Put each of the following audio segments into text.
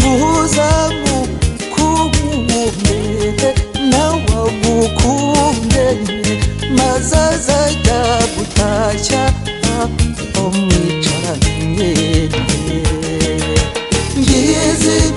nguvu zangu kukumele nawa kukumele mazaza yakutacha omwicaranye ngizib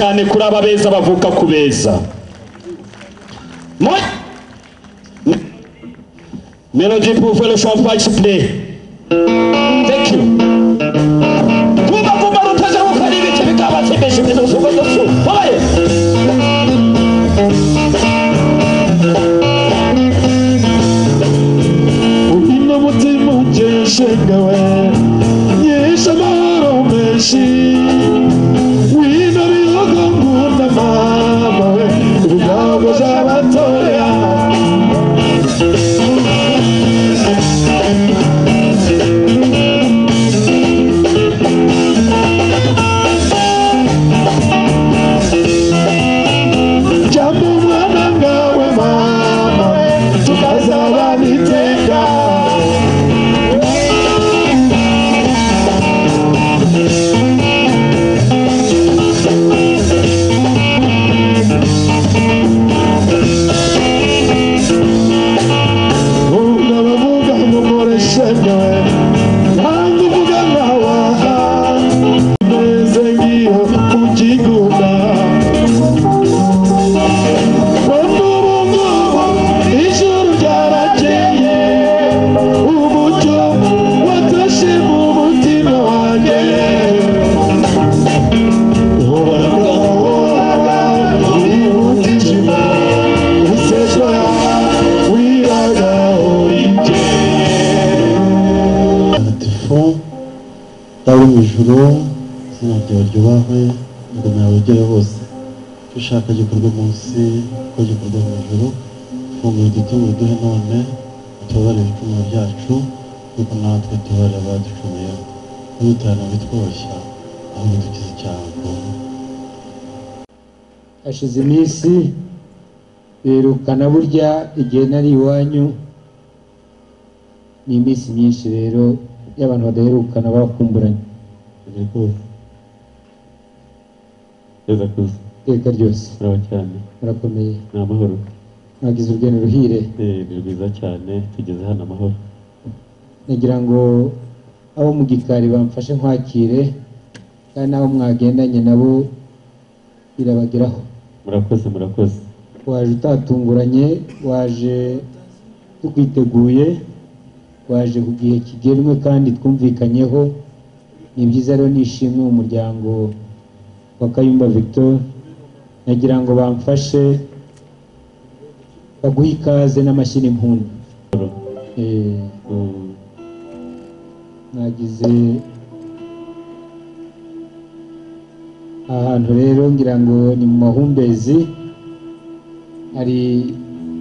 cyane kuri aba beza bavuka ku beza. Melodie pour faire le chant s'il vous plaît. Ntudutane bitwoshya ahubwo dukize icyago hashize iminsi birukana burya igihe nari iwanyu ni iminsi myinshi rero y'abantu badaherukana bakumburanye. Iteka ryose. Murakomeye. Ni amahoro. Mwagize urugendo ruhire. Ni rwiza cyane. Tugeze hano amahoro. Nagira ngo abo mu gikari bamfashe nkwakire kandi n'abo mwagendanye nabo birabageraho. Murakoze murakoze. Waje utatunguranye waje tukwiteguye waje ku gihe kigenwe kandi twumvikanyeho. Ni byiza rero nishimwe mu muryango wa kayumba victor. Nagira ngo bamfashe baguhe ikaze n'amashyi n'impundu Mm, mwagize ahantu rero ngira ngo ni mu mahumbezi hari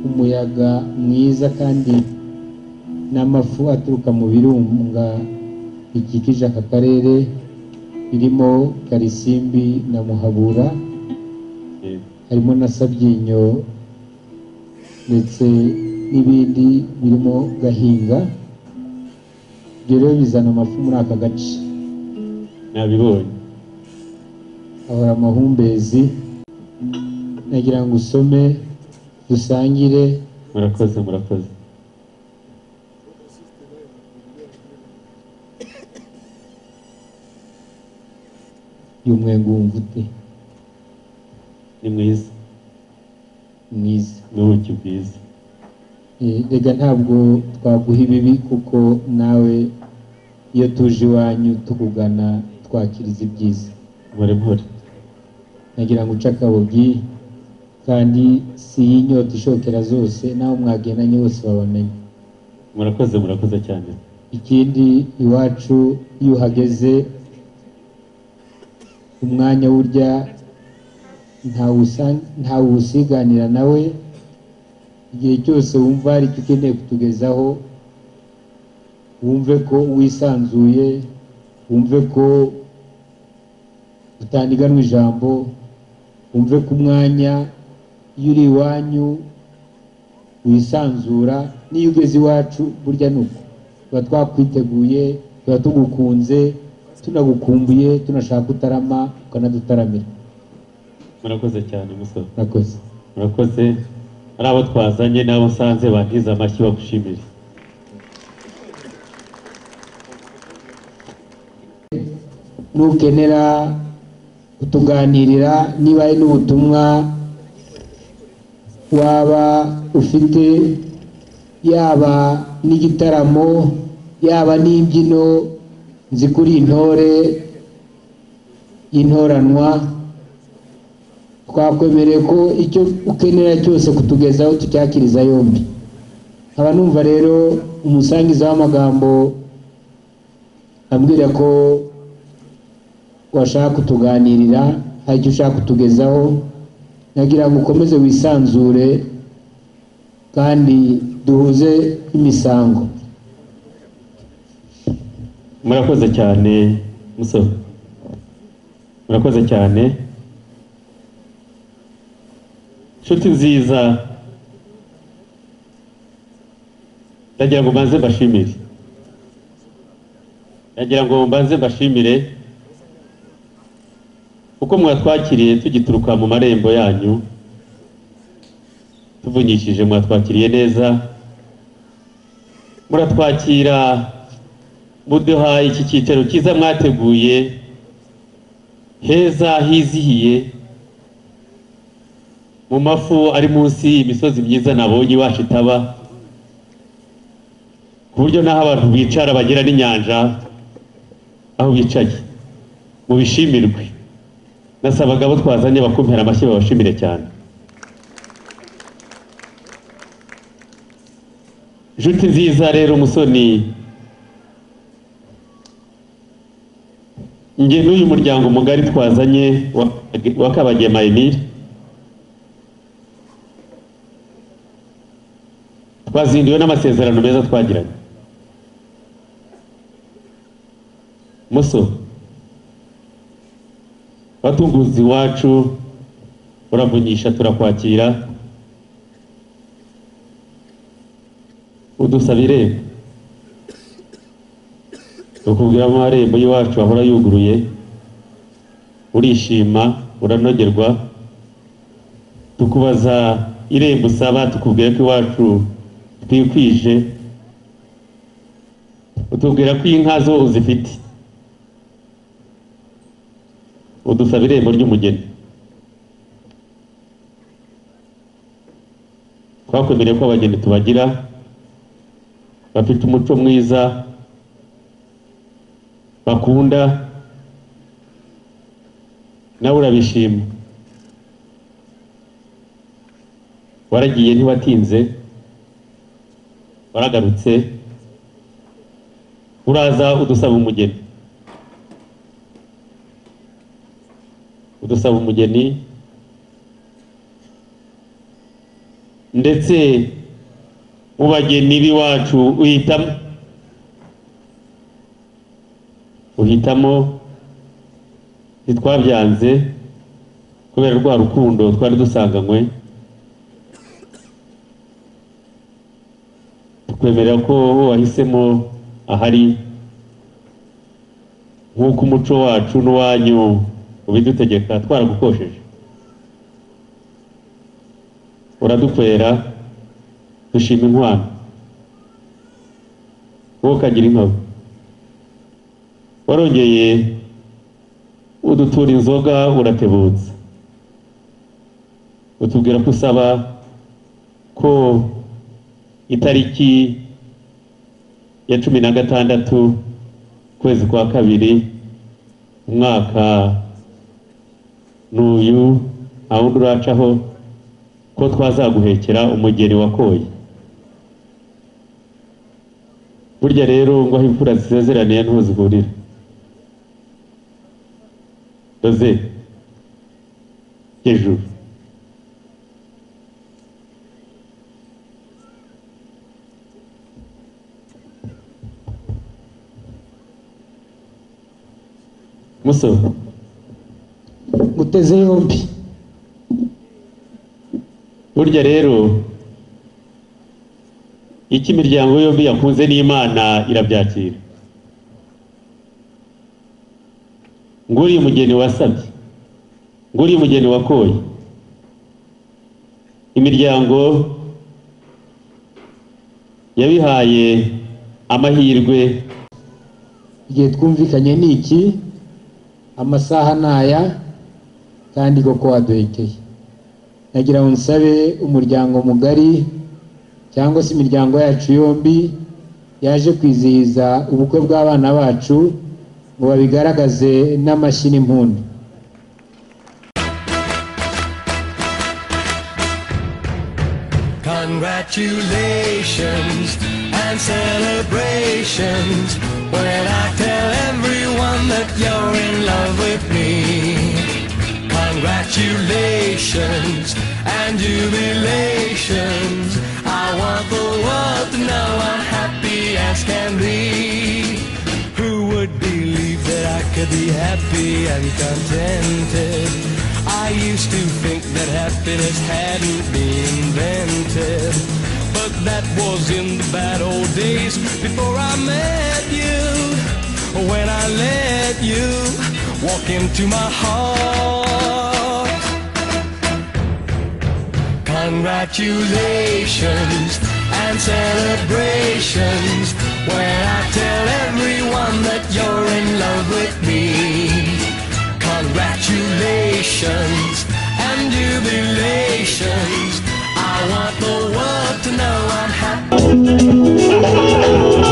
umuyaga mwiza kandi n'amafu aturuka mu birunga bikikije aka karere birimo karisimbi na muhabura harimo na sabyinyo ndetse n'ibindi birimo gahinga. Ibyo rero bizana amafu muri aka gace. Nabibonye. Ahora amahumbezi. Nagira ngo usome dusangire. Murakoze murakoze. Y'umwengu wumva ute? Ni mwiza. Mwiza. Ni ubuki bwiza. Eh, rega ntabwo twaguha ibibi kuko nawe iyo tuje iwanyu tukugana twakiriza ibyiza. Mpore mpore nagira ngo uce akabobyi kandi si y'inyota ishokera zose n'aho mwagendanye bose babamenye. Murakoze murakoze cyane. Ikindi iwacu iyo uhageze umwanya w'urya ntawusiganira nawe igihe cyose wumva hari icyo ukeneye kutugezaho wumve ko wisanzuye wumve ko utaniganwa ijambo wumve ko umwanya iyo uri iwanyu wisanzura n'iyo ugeze iwacu burya ni uko. Tuba twakwiteguye tuba tugukunze tunagukumbuye tunashaka utarama ukanadutaramira. Murakoze cyane musore murakoze. Murakoze. Ari abo twazanye n'abo usanze bantize amashyi bagushimire. Nukenera kutuganirira niba ari n'ubutumwa waba ufite yaba n'igitaramo yaba n'imbyino nzi kuri intore y'intoranwa twakwemereye ko icyo ukenera cyose kutugezaho tucyakiriza yombi. Nkaba numva rero umusangiza w'amagambo ambwira ko washaka kutuganirira hari icyo ushaka kutugezaho. Nagira ngo ukomeze wisanzure kandi duhuze imisango murakoze cyane musore murakoze cyane. Inshuti nziza. Ndagira ngo mbanze mbashimire. Ndagira ngo mbanze mbashimire. Kuko mwatwakiriye tugituruka mu marembo yanyu tuvunyishije mwatwakiriye neza muratwakira muduha iki cyicaro cyiza mwateguye heza hizihiye mu mafu ari munsi y'imisozi myiza nabonye iwacu itaba ku buryo n'aho abantu bicara bagira n'inyanja aho bicaye mubishimirwe nasabaga abo twazanye bakumpera amashyi babashimire cyane. Inshuti nziza rero umusoni njye n'uyu muryango mugari twazanye wa- kabagema emile. Twazinduwe n'amasezerano meza twagiranye. Muso. Watunguzi iwacu uravunyisha turakwakira. Udusaba irembo tukubwira amarembo y'iwacu ahora yuguruye. Urishima uranogerwa. Tukubaza irembo usaba tukubwira ko iwacu twikwije. Utubwira ko inka zo uzifite. Udusaba irembo ry'umugeni. Twakwemereye ko abageni tubagira bafite umuco mwiza bakunda nawe urabishima. Waragiye ntiwatinze waragarutse uraza udusaba umugeni. Udusaba umugeni. Ndetse mu bageni b'iwacu uhitamo? Uhitamo? Ntitwabyanze kubera rwa rukundo twari dusanganywe. Tukwemerera ko wahisemo ahari nk'uko umuco wacu n'uwanyu ubidutegeka twaragukosheje uradukwera dushima inkwano wowe ukagira inkabo warongeye udutura inzoga uratebutsa utubwira ko usaba ko itariki ya cumi na gatandatu ukwezi kwa kabiri umwaka n'uyu nta uracaho ko twazaguhekera umugeni wakoye. Burya rero ngo aho imfura zisezeraniye ni ho zihurira. Doze hejuru musore muteze yombi burya rero icyo imiryango yombi yakunze n'imana irabyakira. Nguriya umugeni wasabye nguriya umugeni wakoye. Imiryango yabihaye amahirwe. Igihe twumvikanye ni iki? Amasaha ni aya. Kandi koko waduhekeye. Nagira ngo nsabe umuryango mugari cyangwa se imiryango yacu yombi yaje kwizihiza ubukwe bw'abana bacu ngo babigaragaze n'amashyi n'impundu. Congratulations and celebrations. When I tell everyone that you're in love with me. Congratulations and jubilations. I want the world to know I'm happy as can be. Who would believe that I could be happy and contented? I used to think that happiness hadn't been invented. But that was in the bad old days before I met you. When I let you walk into my heart. Congratulations and celebrations when I tell everyone that you're in love with me. Congratulations and jubilations. I want the world to know I'm happy.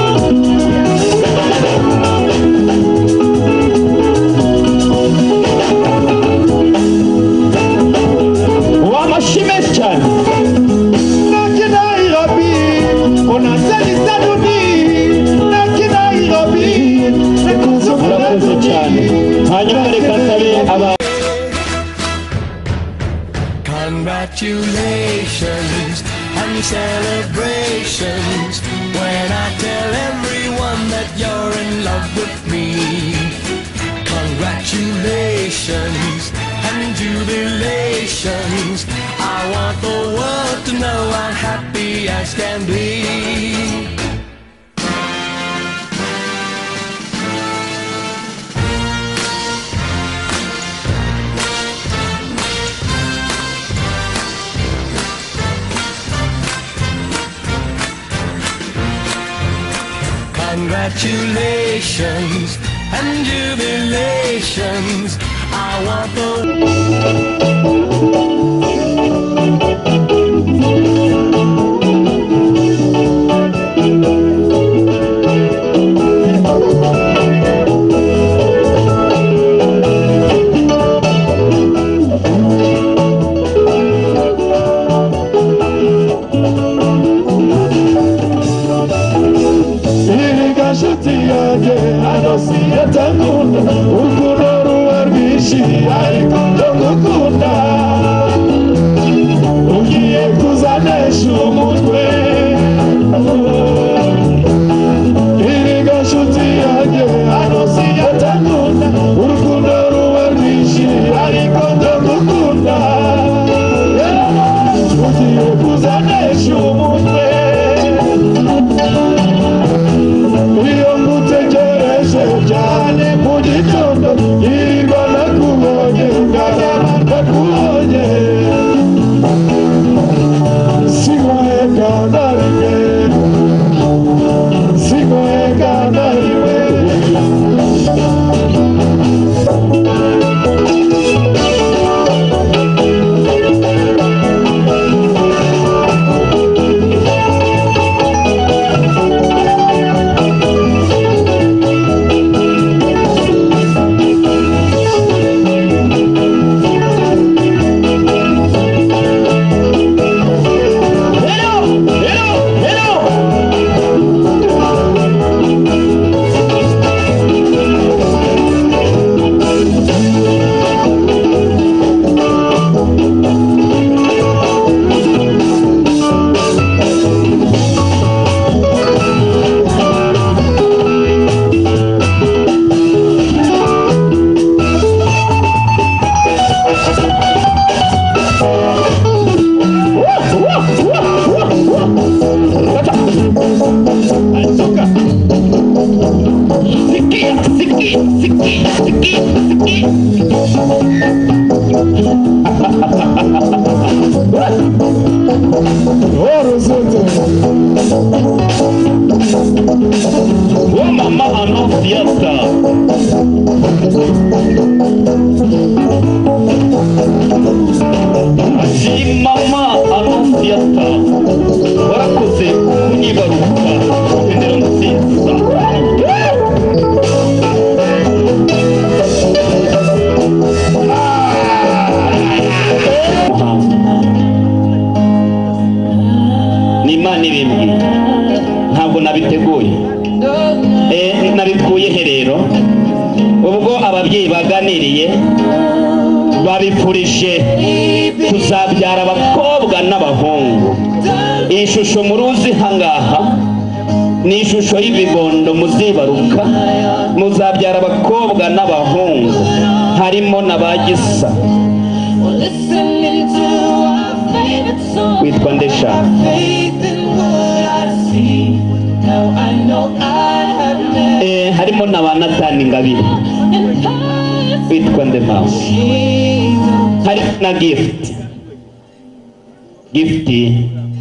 Gift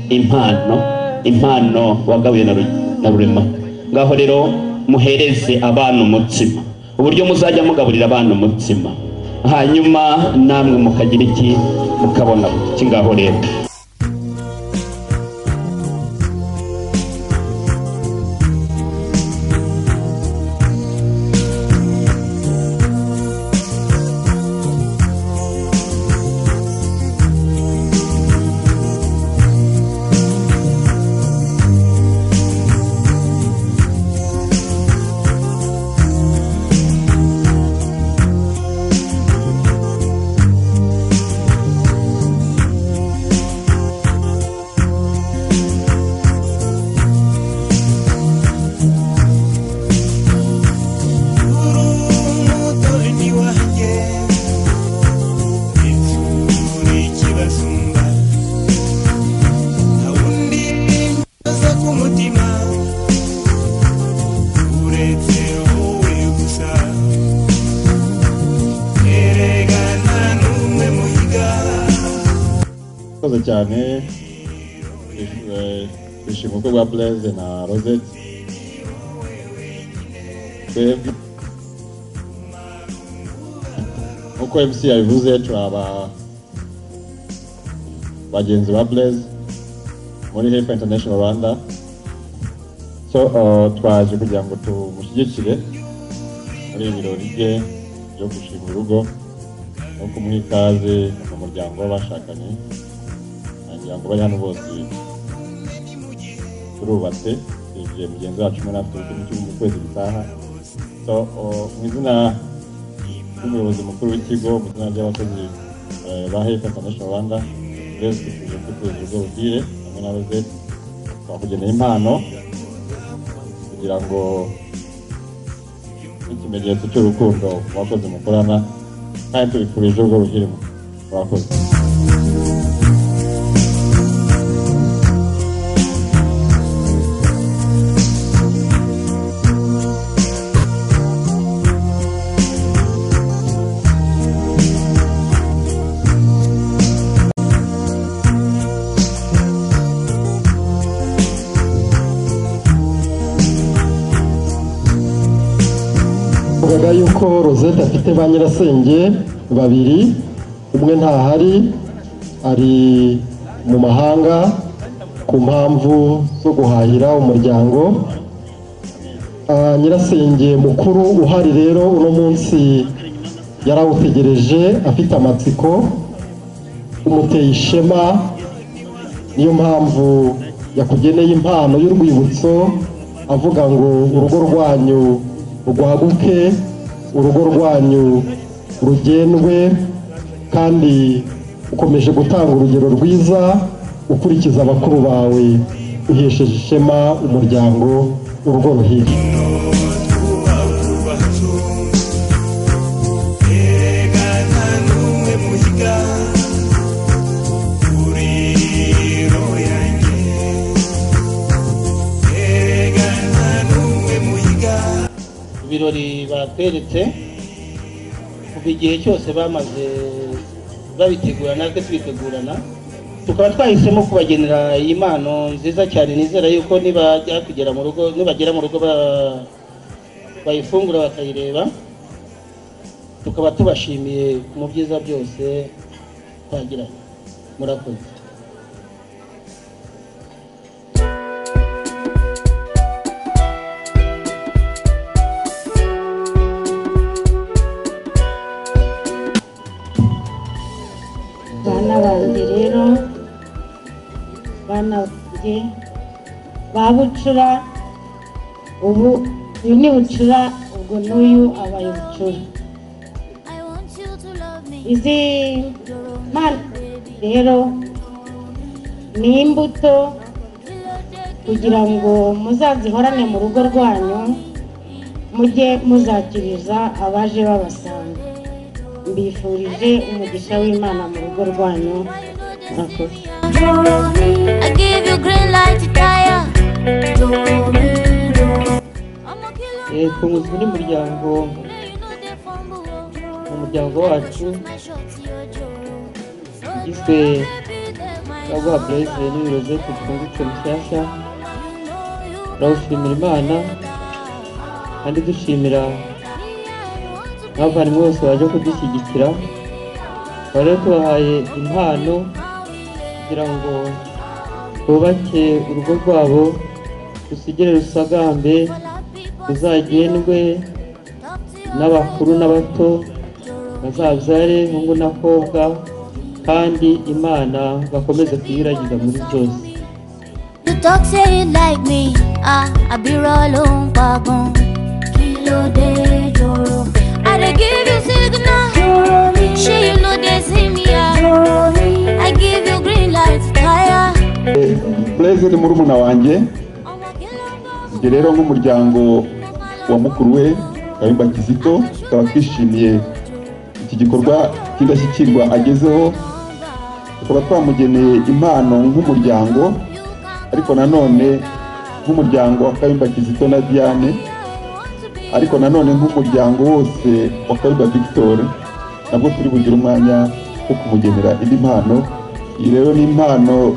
impano impano wagabuye na rurema. Ngaho rero muhereze abana umutsima. Uburyo muzajya mugaburira abana umutsima. Hanyuma namwe mukagira iki? Mukabona. Iki ngaho rero. Cyane twishimiye ubukwe bwa blaise na rosette twebwe nk'uko mc yabivuze turi aba bagenzi ba blaise muri hepa international rwanda twaje kugira ngo tumushyigikire muri ibi birori bye byo gushima urugo no kumuha ikaze mu muryango w'abashakanye nagira ngo bari hano bose turubatse igihe mugenzi wacu umwe natwe turi mu kwezi gutaha. Mu izina ry'umuyobozi mukuru w'ikigo mu izina ry'abakozi eh, ba hepa international rwanda twese twifuje kwifuriza urugo ruhire hamwe na rosette twakugeneye impano kugira ngo nk'ikimenyetso cy'urukundo mu bakozi mukorana kandi tubifurije urugo ruhire murakoze Yuko Rosette afite ba nyirasenge babiri umwe ntahari ari mu mahanga ku mpamvu zo guhahira umuryango. Nyirasenge mukuru uhari rero uno munsi yarawutegereje afite amatsiko umuteye ishema niyo mpamvu yakugeneye impano y'urwibutso avuga ngo urugo rwanyu rwaguke urugo rwanyu rugendwe kandi ukomeje gutanga urugero rwiza ukurikiza abakuru bawe uhesheje ishema umuryango urugo ruhire. Ibirori batweretse kuva igihe cyose bamaze babitegura natwe tubitegurana tukaba twahisemo kubagenera iyi mpano nziza cyane nizera yuko nibajya kugera mu rugo nibagera mu rugo ba- bayifungura bakayireba tukaba tubashimiye mu byiza byose twagiranye. Murakoze. Bana banjye ba bucura ubu uyu ni bucura ubwo n'uyu abaye bucura. Izi mpano rero ni imbuto kugira ngo muzazihorane mu rugo rwanyu mujye muzakiriza abaje babasanga mbifurije umugisha w'imana mu rugo rwanyu. Murakoze. I give you green light to tire. Eh, tumuzi n'umuryango mu muryango wacu ugizwe n'aguha bureze n'ibiro dufungutse mushyashya turawushimira imana kandi dushimira n'abavandimwe bose baje kudushyigikira rero tubahaye impano kugira ngo twubake urugo rwabo rusigire rusagambe ruzagendwe n'abakuru n'abato bazabyare hungu n'akobwa kandi imana bakomeze kuyiragiza muri byose. Give you signal, you know they see me. I give you green Blaise ni murumuna wanjye njye rero nk'umuryango wa mukuru we Kayumba Kizito tukaba twishimiye iki gikorwa cy'indashyikirwa agezeho. Tukaba twamugeneye impano nk'umuryango ariko nanone nk'umuryango wa Kayumba Kizito na Diane ariko nanone nk'umuryango wose wa Kayumba Victor nabwo turi bugire umwanya wo kumugenera indi mpano. Iyi rero ni impano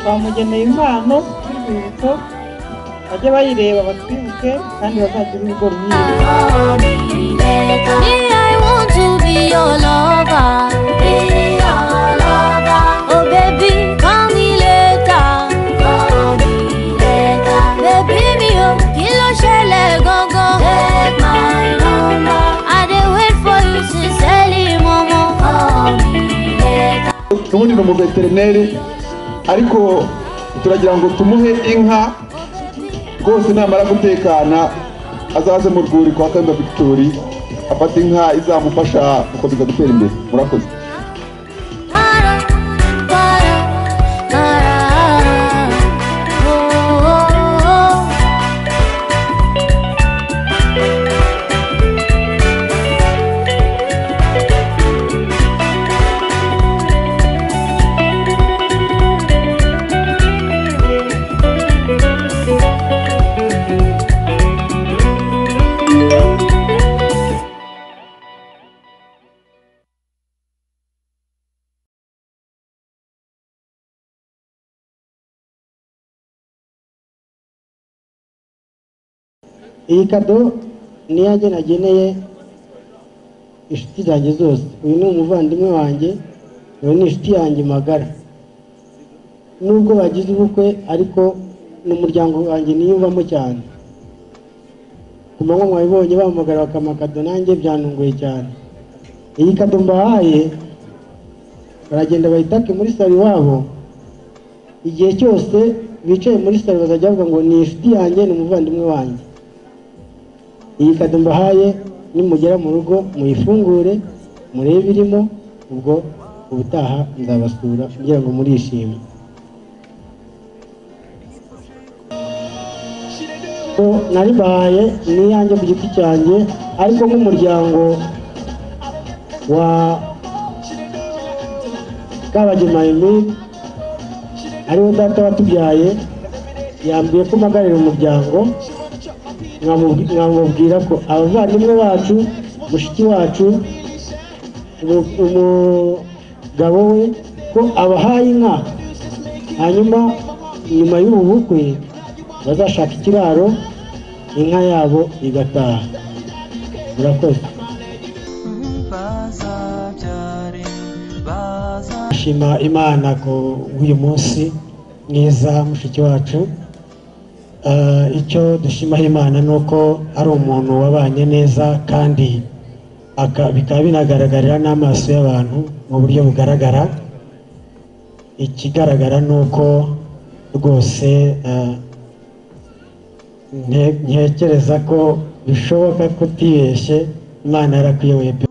twamugeneye impano y'urwibutso bajye bayireba batwibuke kandi bazagire urugo rwiza. Ubundi ni umuveterineri. Ariko turagira ngo tumuhe inka rwose namara gutekana azaze mu rwuri kwa Kayumba Victory afata inka izamufasha gukomeza gutera imbere. Murakoze. Iyi kado ni iyanjye nageneye inshuti zanjye zose. Uyu ni umuvandimwe wanjye uyu ni inshuti yanjye magara. Nubwo bagize ubukwe ariko ni umuryango wanjye niyumvamo cyane. Ku manywa mwabibonye bahamagara bakampa kado nanjye byantunguye cyane. Iyi kado mbahaye baragenda bayitake muri salo iwabo. Igihe cyose bicaye muri salo bazajya bavuga ngo ni inshuti yanjye ni umuvandimwe wanjye. iyi kado mbahaye nimugera mu rugo muyifungure murebe irimo ubwo ubutaha nzabasura kugira ngo murishime. Naribahaye ni iyanjye ku giti cyanjye ariko nk'umuryango wa kabagema emile ari wo data watubyaye yambwiye ko umagarira umuryango. Nkamubwira ko abavandimwe bacu mushiki wacu umu- umugabo we ko abahaye inka. Hanyuma nyuma y'ubu bukwe bazashaka ikiraro inka yabo igataha. Murakoze. Ashima imana ku bw'uyu munsi mwiza mushiki wacu icyo dushimaho imana ni uko ari umuntu wabanye neza kandi bikaba binagaragarira n'amaso y'abantu mu buryo bugaragara. Ikigaragara ni uko rwose eh, nte- ntekereza ko bishoboka ko utibeshye imana yarakwiyoboye pe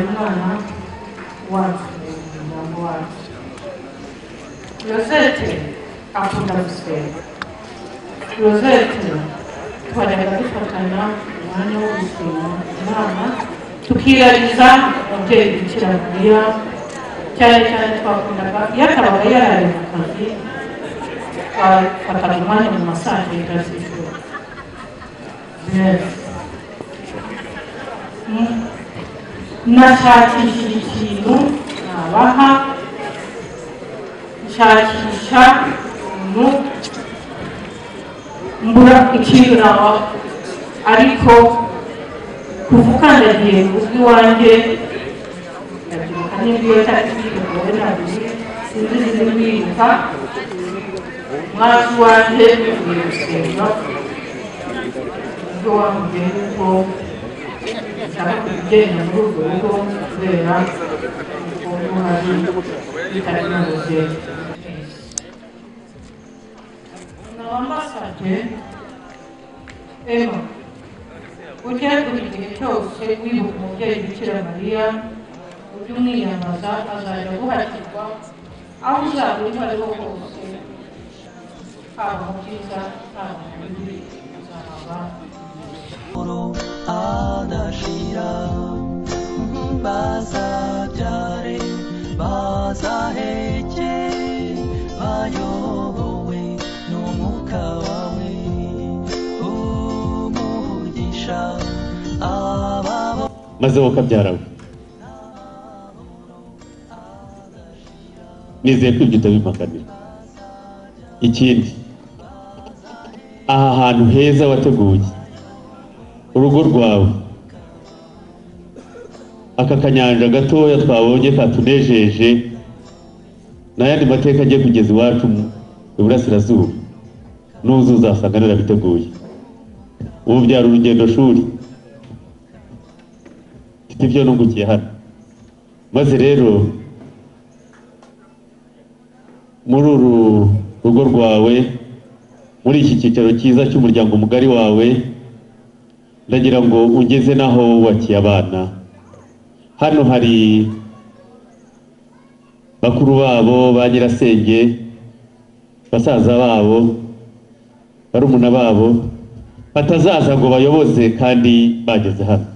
ubaye umwana wacu mu muryango wacu rosette akunda gusenga rosette twajyaga dufatanya umwanya wo gusenga imana tukirariza umubyeyi bikira mariya cyane cyane twakundaga iyo atabaga yaraye mu kazi twafataga umwanya mu ma saa cyenda z'ijoro Yes. Mm. Nashakishije ikintu nabaha nshakisha umuntu mbura ikintu nabaha ariko kuva ukandagiye mu rugo iwanjye ndabyibuka n'ibyo iyo cyari kwibuka ntabwo sinzi izindi kwibuka umwazi wanjye ugiye gusenga ubwo wambwiye yuko urwo rugo kubera ukuntu hari bitari bimuze nabambasabye ema ujye buri gihe cyose wibuka umubyeyi bikira mariya ujye umwiyambaza azajya aguhakirwa aho uzaba uri ariho hose haba mu byiza haba mu bibi adashira bazabyare bazaheke bayobowe n'umwuka wawe umugisha ababo maze wowe ukabyara we nizeye ko ibyo utabimpakanira ikindi aha hantu heza wateguye urugo rwawe. Aka kanyanja gatoya twabonye katunejeje n'ayandi mateka agiye kugeza iwacu iburasirazuba n'uzu uzasanga narabiteguye. Ubu byari urugendo shuri. Mfite ibyo nungukiye hano. Maze rero muri uru rugo rwawe muri iki cyicaro cyiza cy'umuryango mugari wawe ndagira ngo ugeze n'aho wubakiye abana. Hano hari bakuru babo ba nyirasenge basaza babo barumuna babo batazaza ngo bayoboze kandi bageze hano.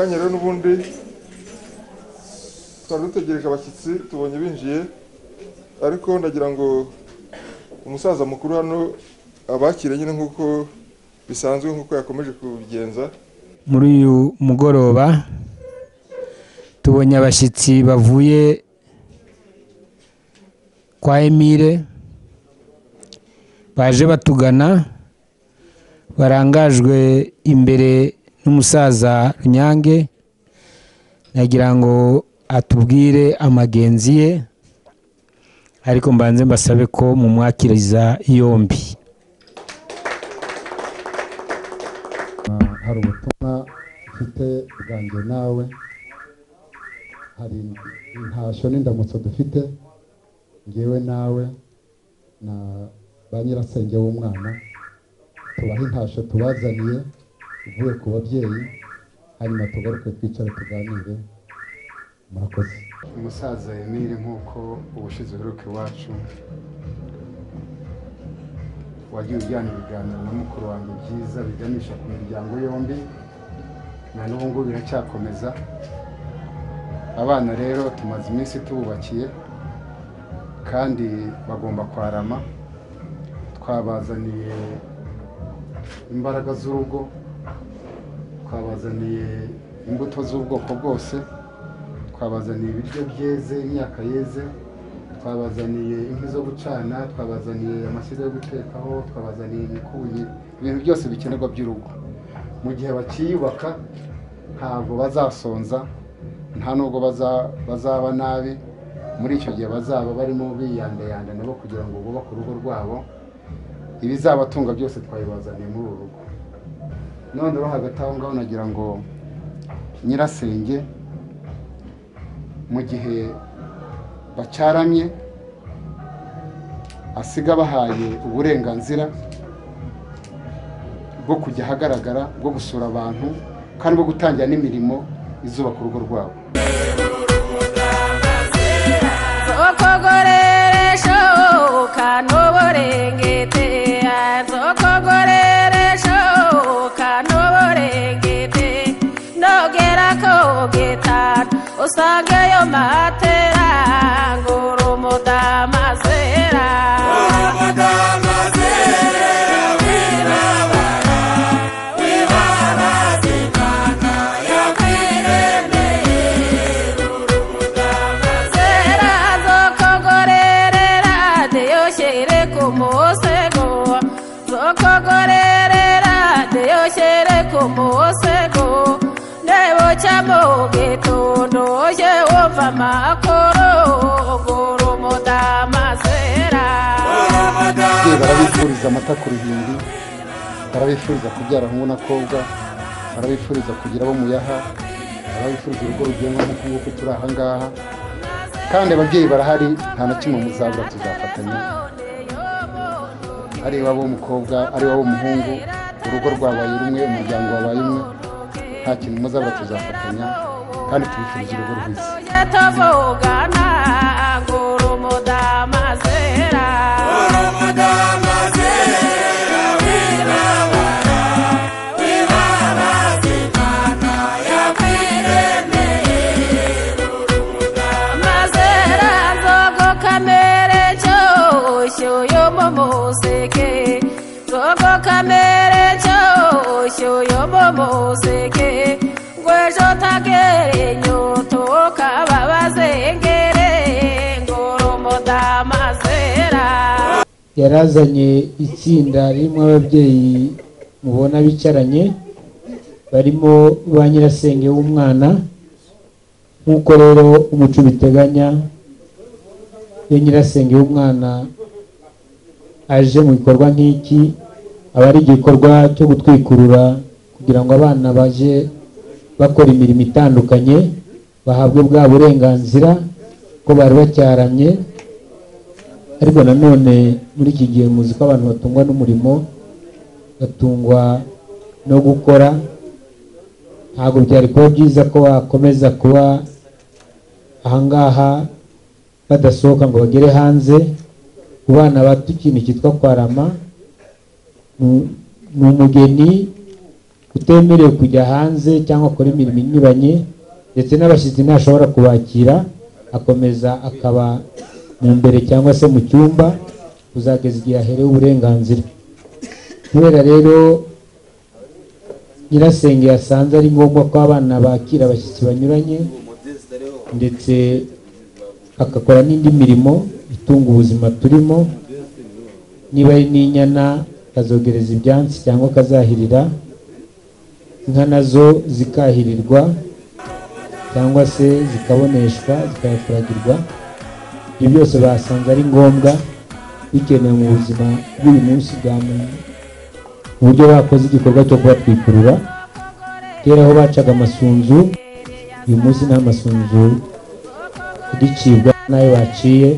Kanya rero n'ubundi twari dutegereje abashyitsi tubonye binjiye ariko ndagira ngo umusaza mukuru hano abakire nyine nk'uko bisanzwe nk'uko yakomeje kubigenza. Muri uyu mugoroba tubonye abashyitsi bavuye kwa emile baje batugana barangajwe imbere n'umusaza runyange nagira ngo atubwire amagenzi ye ariko mbanze mbasabe ko mumwakiriza yombi. Hari ubutumwa ufite bwanjye nawe hari intashyo n'indamutso dufite ngewe nawe na ba nyirasenge w'umwana tubahe intashyo tubazaniye. Ivuye ku babyeyi hanyuma tugaruke twicare tuganire. Murakoze. Umusaza emile nk'uko ubushize uheruka iwacu wagiye ujyana ibiganiro na mukuru wanjye byiza biganisha ku miryango yombi na n'ubu ngubu biracyakomeza. Abana rero tumaze iminsi tububakiye kandi bagomba kwarama. Twabazaniye imbaraga z'urugo twabazaniye imbuto z'ubwoko bwose twabazaniye ibiryo byeze imyaka yeze twabazaniye inkwi zo gucana twabazaniye amashyiga yo gutekaho twabazaniye imikuyi ibintu byose bikenerwa by'urugo. Mu gihe bakiyubaka ntabwo bazasonza nta nubwo baza- bazaba nabi. Muri icyo gihe bazaba barimo biyandayanda nabo kugira ngo bubake urugo rwabo. Ibizabatunga byose twabibazaniye muri uru rugo. Noneho hagati aho ngaho nagira ngo nyirasenge mu gihe bacyaramye asiga bahaye uburenganzira bwo kujya ahagaragara bwo gusura abantu kandi bwo gutangira n'imirimo izubaka urugo rwabo. Kanoborengete. usangeyo matera ngurumuda mazera. Ngurumuda mazera kumosego. Zokogorerera deyoshere kumosego. Mu gitondo yehova makoro barabifuriza amata ku ruhimbi barabifuriza kubyara hungu n'akobwa barabifuriza kugira abo muyaha barabifuriza urugo rugenwa nk'uku nguku turi aha ngaha. Kandi ababyeyi barahari nta na kimwe muzabura tuzafatanya. Ari iwabo w'umukobwa ari iwabo w'umuhungu urugo rwabaye rumwe umuryango wabaye umwe. Nta kintu muzabura tuzafatanya kandi tubifuriza urugo rwiza tuvugana ngurumudamazera. Mazera nzogo kamere cyosho yo mu museke. Nzogo kamere cyosho yo mu museke ngwejo tagere nyoto kababazengere ngurumudamazera yarazanye itsinda ririmo ababyeyi mubona bicaranye barimo ba nyirasenge w'umwana. Nk'uko rero umuco ubiteganya iyo nyirasenge w'umwana aje mu gikorwa nk'iki aba ari igikorwa cyo gutwikurura kugira ngo abana baje bakora imirimo itandukanye bahabwe bwa burenganzira ko bari bacyaramye ariko nanone muri iki gihe muzi ko abantu batungwa n'umurimo batungwa no gukora. Ntabwo byari kuba byiza ko bakomeza kuba ahangaha badasohoka ngo bagere hanze. Ku bana bato ikintu cyitwa kwarama ni- ni umugeni utemerewe kujya hanze cyangwa akora imirimo inyuranye ndetse n'abashyitsi ntashobora kubakira akomeza akaba mu mbere cyangwa se mu cyumba kuzageza igihe aherewe uburenganzira kubera rero nyirasenge yasanze ari ngombwa ko abana bakira abashyitsi banyuranye ndetse agakora n'indi mirimo itunga ubuzima turimo niba ari n'inyana akazogereza ibyansi cyangwa akazahirira inka na zo zikahirirwa cyangwa se zikaboneshwa zikayakuragirwa ibyo byose basanze ari ngombwa bikenewe mu buzima bw'uyu munsi bwa muntu uburyo bakoze igikorwa cyo kubatwikurura kera aho bacaga amasunzu uyu munsi nta masunzu agicibwa n'ayo baciye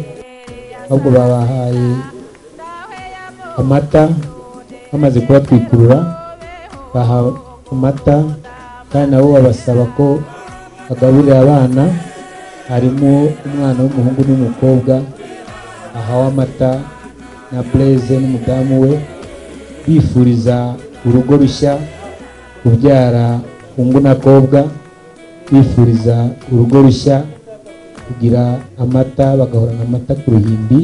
ahubwo babahaye amata bamaze kubatwikurura bahawe amata kandi nabo babasaba ko bagaburira abana harimo umwana w'umuhungu n'umukobwa ahawe amata na bureze n'umudamu we bifuriza urugo rushya kubyara hungu n'akobwa bifuriza urugo rushya kugira amata bagahorana amata ku ruhimbi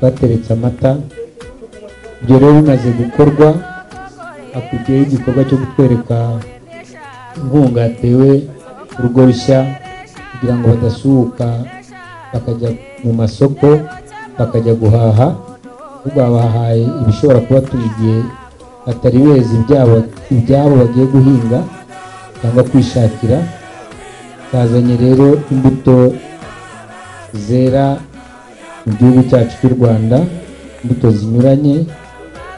bateretse amata. Ibyo rero bimaze gukorwa hakurikiyeho igikorwa cyo kutwereka inkunga yatewe urugo rushya kugira ngo badasuhuka bakajya mu masoko bakajya guhaha ahubwo babahaye ibishobora kubatunga igihe batari beza ibyabo bagiye guhinga cyangwa kwishakira. Bazanye rero imbuto zera mu gihugu cyacu cy'u rwanda imbuto zinyuranye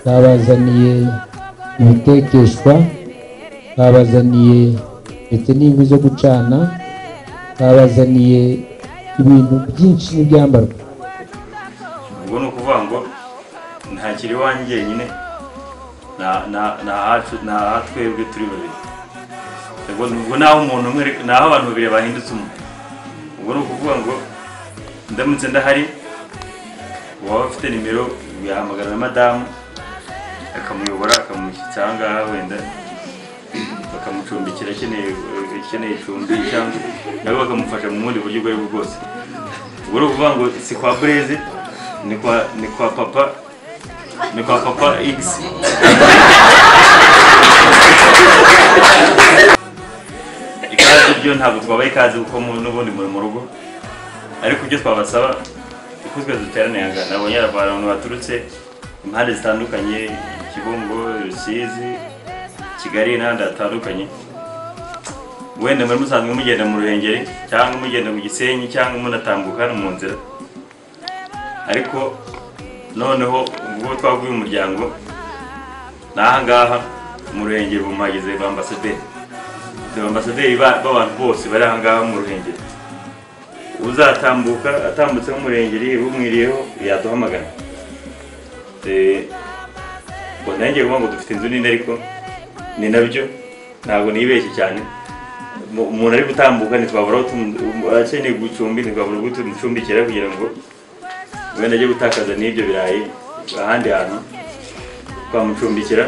babazaniye ibitekeshwa babazaniye ndetse n'inkwi zo gucana babazaniye ibintu byinshi n'ibyambarwa ubwo ni ukuvuga ngo ntakiri iwanjye nyine ni aha twebwe turi babiri. Ubwo naho umuntu umwe ni aho abantu babiri bahindutse umwe ubwo ni ukuvuga ngo ndamutse ndahari uwaba afite nimero yahamagara na madamu akamuyobora akamushyitsa aha ngaha wenda bakamucumbikira akeneye icumbi cyangwa nabo bakamufasha mu bundi buryo ubwo ari bwo bwose. Ubwo ni ukuvuga ngo si kwa bureze ni kwa papa ni kwa papa x. Ikaze byo ntabwo twabaye ikaze kuko n'ubundi muri mu rugo. Ariko ibyo twabasaba uko twese duteraniye aha ngaha nabonye abantu baturutse impande zitandukanye kibungo rusizi kigali n'ahandi hatandukanye. Wenda muri musanzwe mugenda mu ruhengeri cyangwa mugenda mu gisenyi cyangwa munatambuka hano mu nzira. Ariko noneho ubwo twaguye umuryango ni aha ngaha mu ruhengeri bumuhagize ba ambasaderi. Dore ambasaderi ba- b'abantu bose bari aha ngaha mu ruhengeri. Uzatambuka atambutse mu ruhengeri rumwiriyeho yaduhamagara. Ngo nanjye kuvuga ngo dufite inzu nini ariko ni na byo ntabwo nibeshye cyane Mu- umuntu ari gutambuka ntitwabura akeneye gucumbi ntitwabura ubwo tumucumbikira kugira ngo wenda ajye gutakaza n'ibyo birayi ahandi hantu twamucumbikira